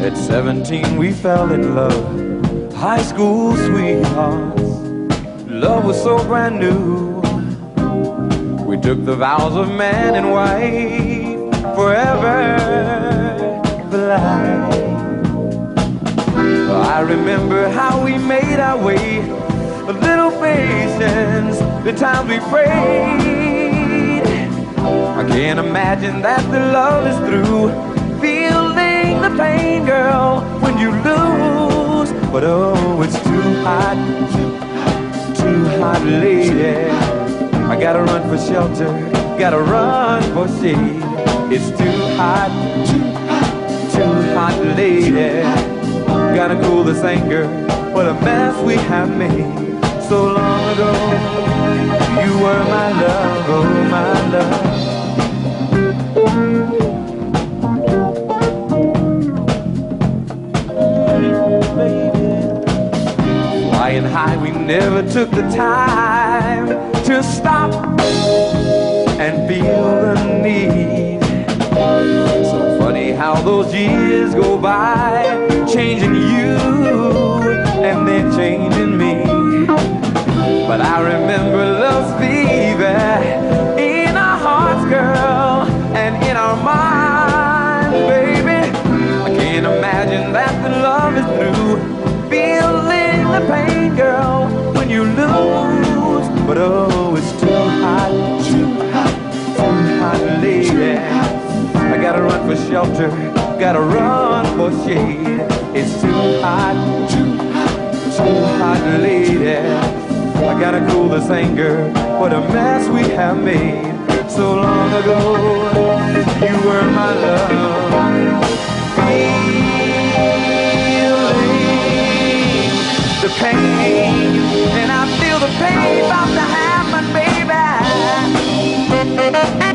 At 17 we fell in love, high school sweethearts. Love was so brand new. We took the vows of man and wife forever for life. I remember how we made our way, a little patience, the times we prayed. I can't imagine that the love is through, feeling the pain, girl, when you lose. But oh, it's too hot, too hot, lady. I gotta run for shelter, gotta run for shade. It's too hot, too hot, lady. Gotta cool this anger, what a mess we have made. So long ago, you were my love, oh my love. High, we never took the time to stop and feel the need. So funny how those years go by, changing you and then changing me. But I remember love's fever in our hearts, girl, and in our minds, baby. I can't imagine that the love is through. Feeling pain, girl, when you lose. But oh, it's too hot, too hot, too hot, lady. I gotta run for shelter, gotta run for shade. It's too hot, too hot, too hot, lady. I gotta cool this anger, what a mess we have made. So long ago, you were my love. Pain, and I feel the pain about to happen, baby.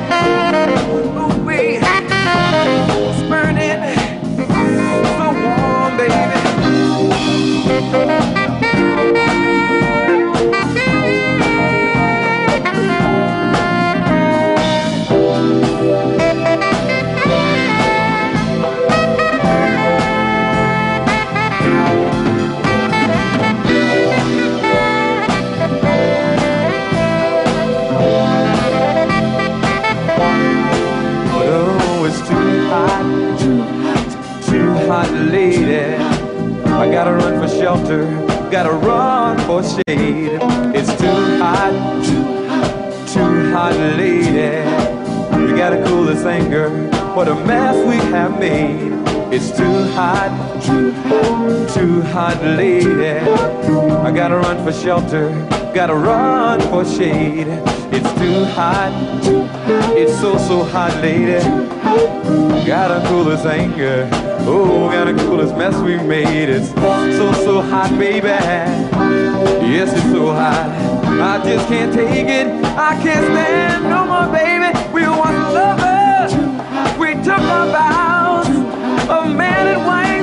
Hot, lady. I gotta run for shelter, gotta run for shade. It's too hot, it's so so hot, lady. Gotta cool this anger, oh, gotta cool this mess we made. It's so so hot, baby. Yes, it's so hot. I just can't take it. I can't stand no more, baby. We were once lovers. We took our vows of man and wife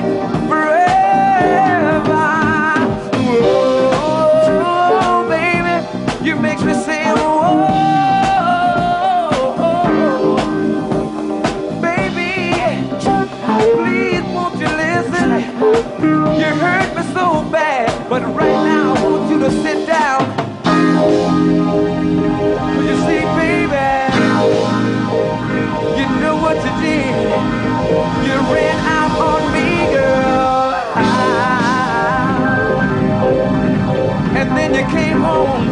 home.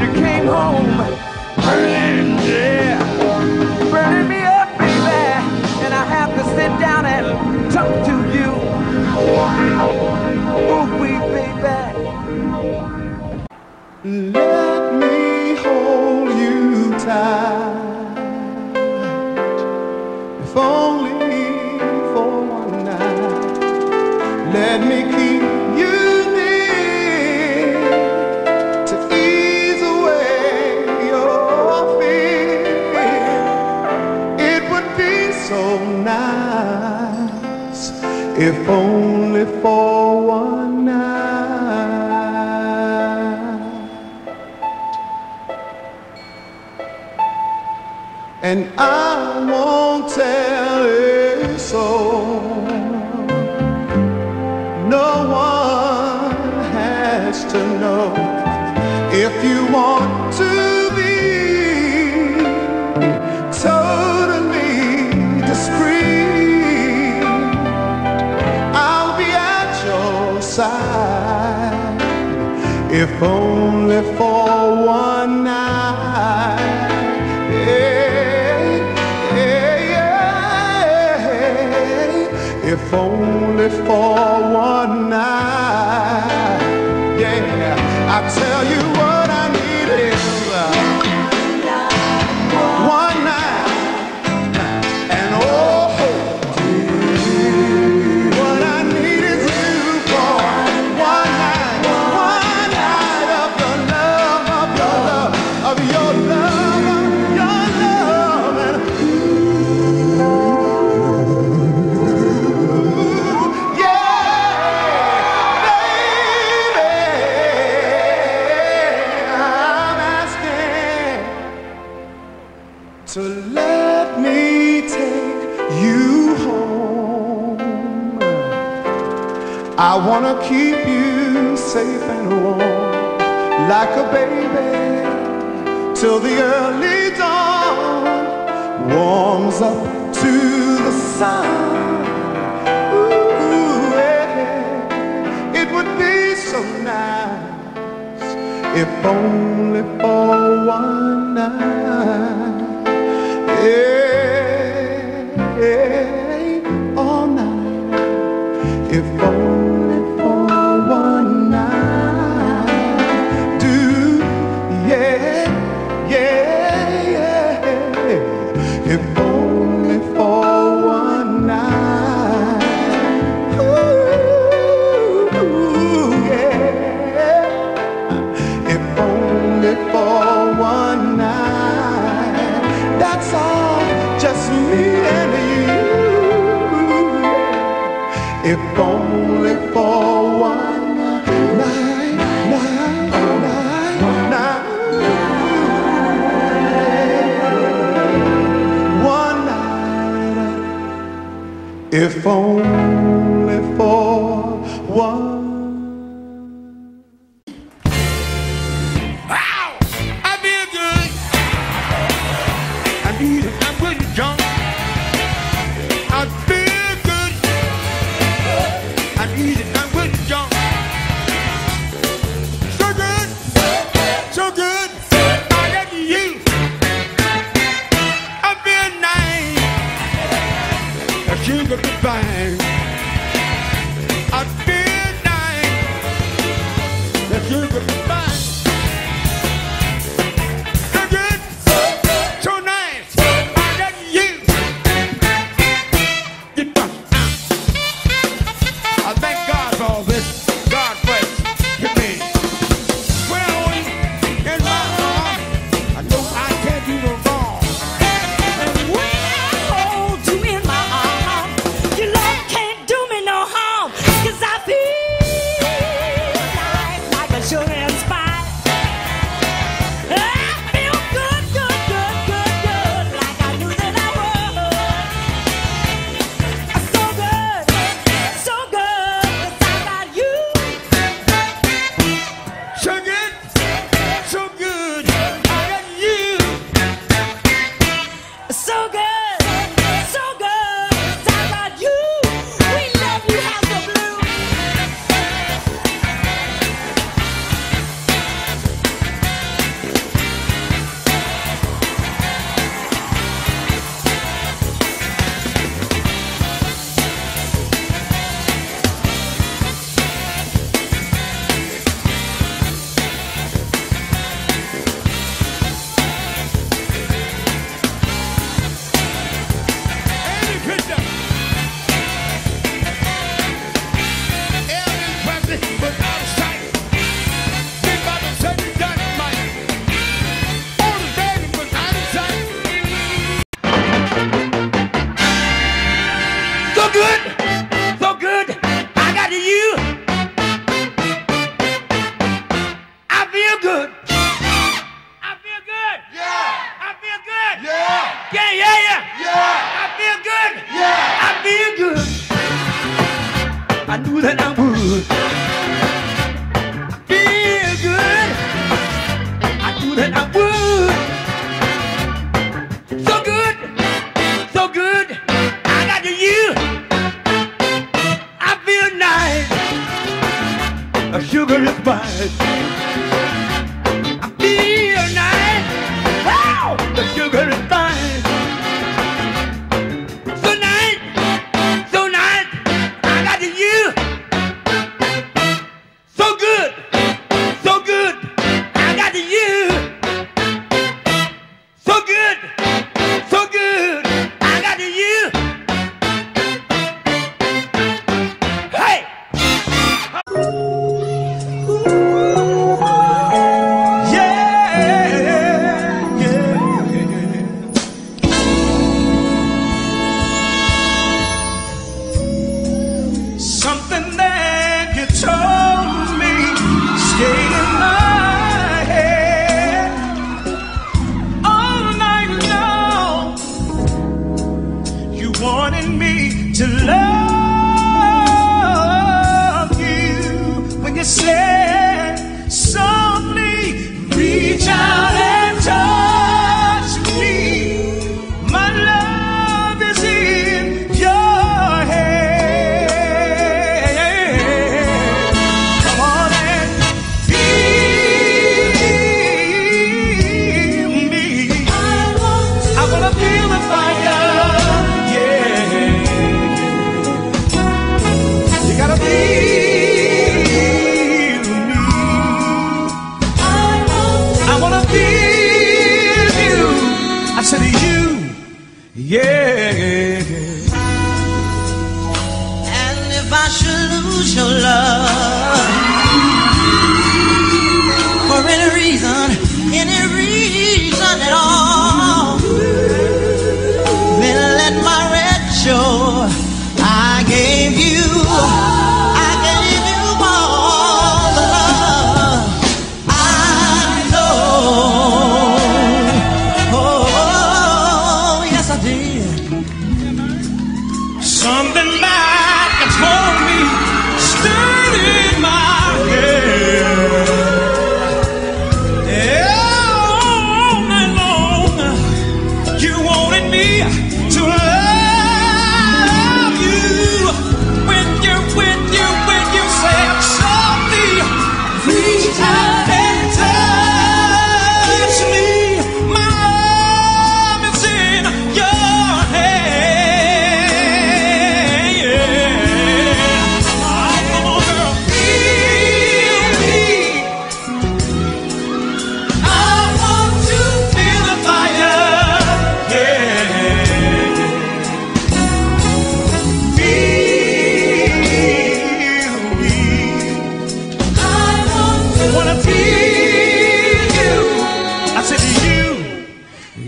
You came home. Burning, yeah. Burning me up, baby. And I have to sit down and talk to you. Ooh, wee, baby. Let me hold you tight, if only for one night. Let me keep only for one night. And I won't tell you so. only for one night. Yeah, yeah, yeah. If only for one night. gonna keep you safe and warm like a baby till the early dawn warms up to the sun. Ooh, yeah. It would be so nice if only for one night.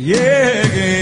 Yeah. And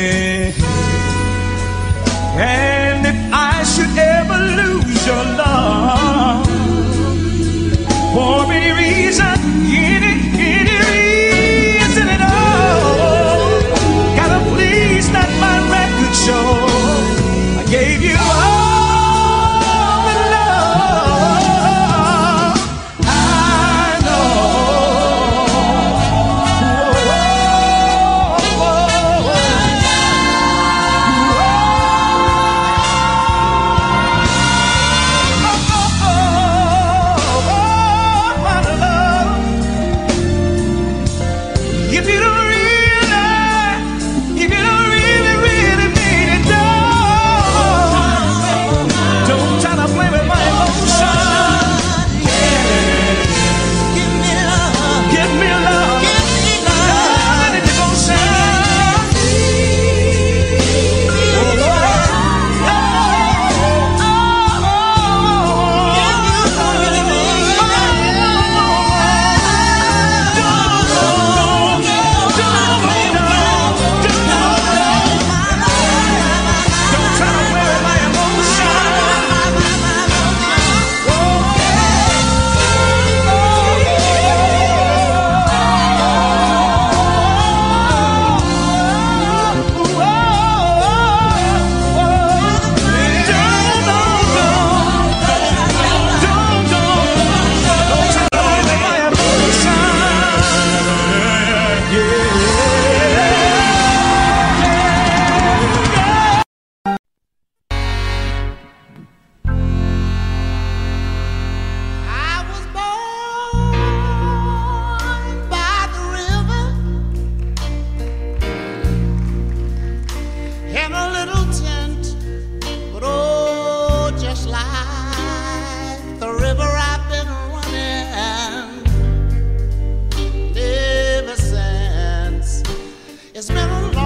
and.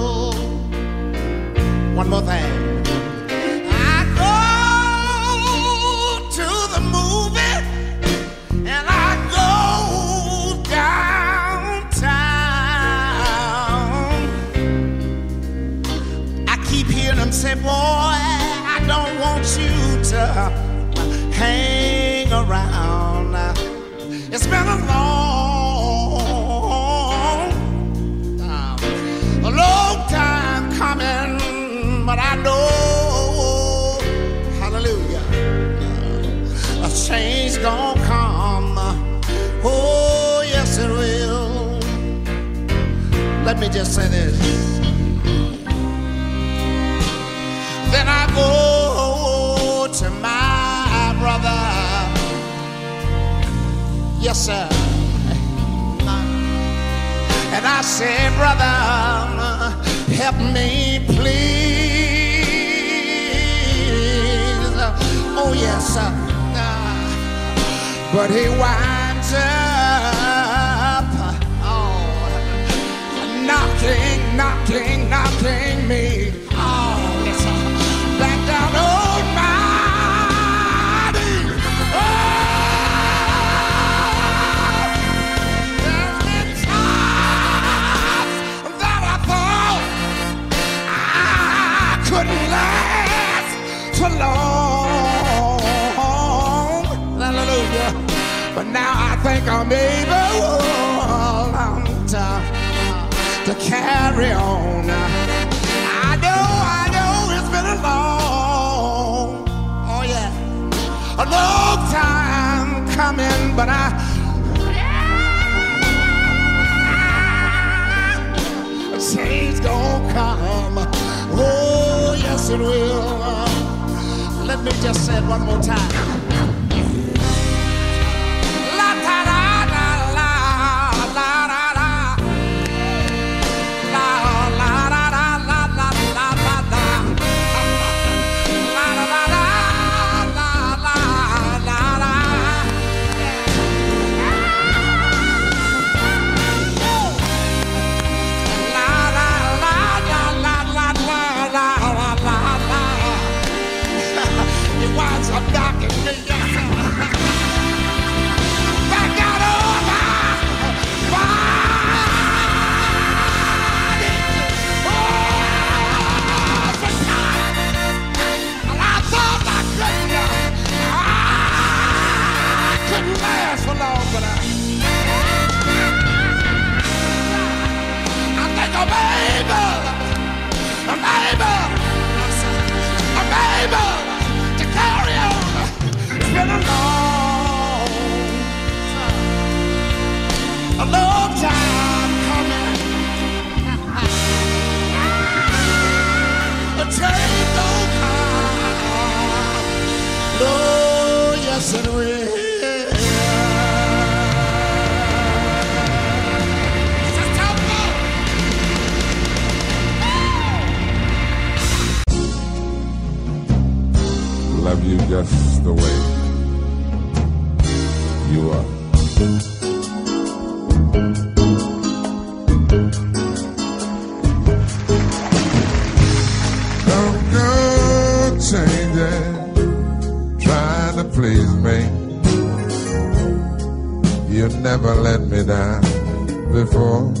Let me just say this. Then I go to my brother. Yes, sir. And I say, brother, help me, please. Oh, yes, sir. But he winds knocking, knocking, knocking me. Oh. Back oh, my oh, knees. There's been times that I thought I couldn't last for long. Hallelujah. But now I think I'm able to carry on. I know, I know it's been a long, oh yeah, a long time coming, but I. A change gonna come. Oh, yes, it will. Let me just say it one more time. love you just the way you are. Don't go changing, trying to please me. You never let me down before.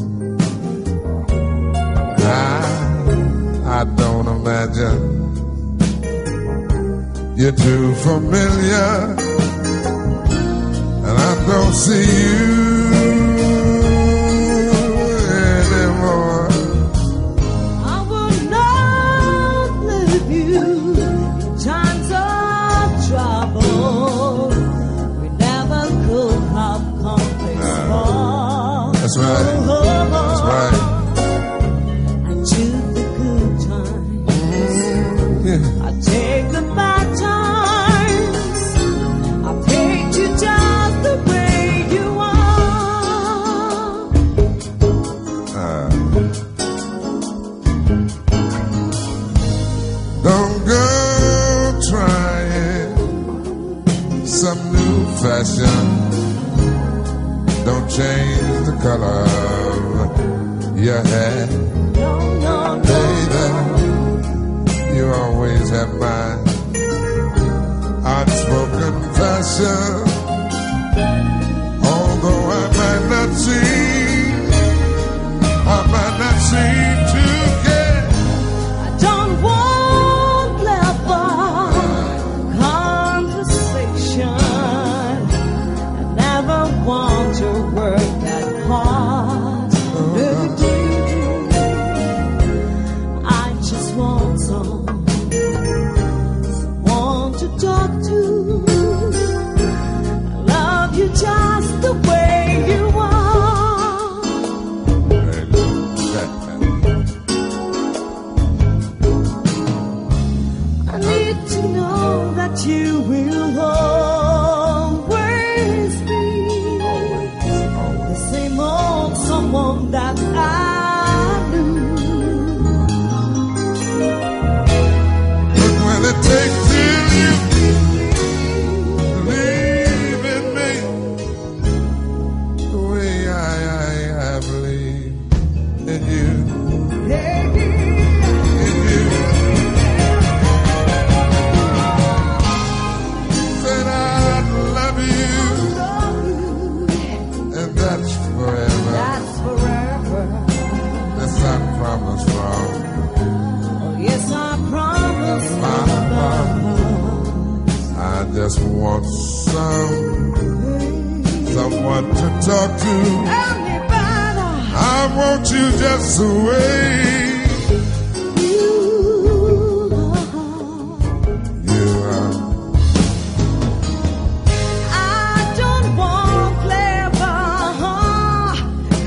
I, I don't imagine you're too familiar, and I don't see you. you will hold. talk to. I want you just the way you are. I don't want clever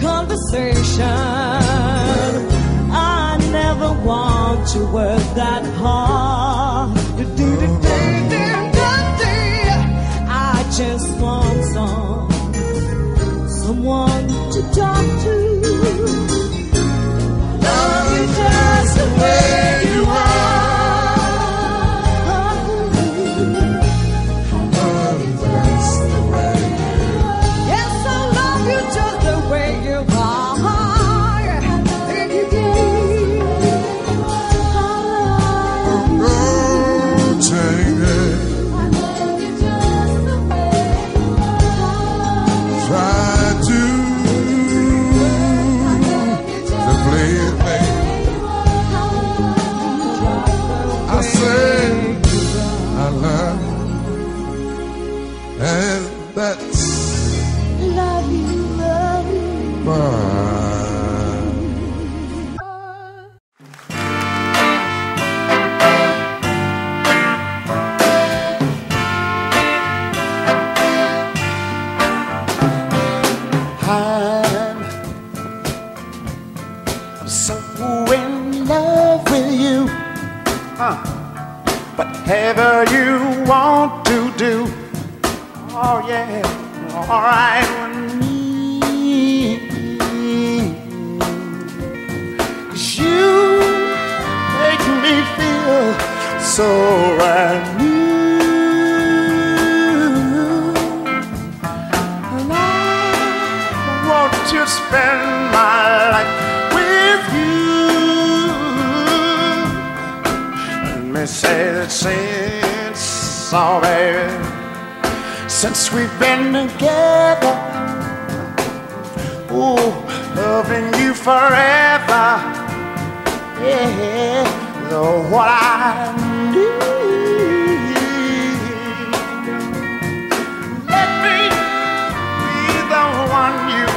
conversation. I never want to work.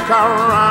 car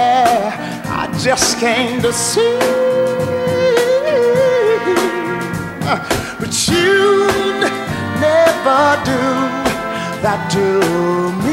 I just came to see. But you'd never do that to me.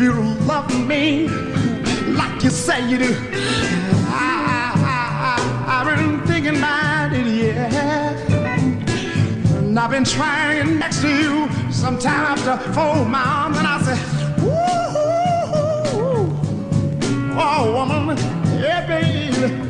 you love me like you say you do. I, I, I, I've been thinking about it, yeah. And I've been trying next to you. sometime I fold my arms and I say, Ooh, oh woman, yeah, baby.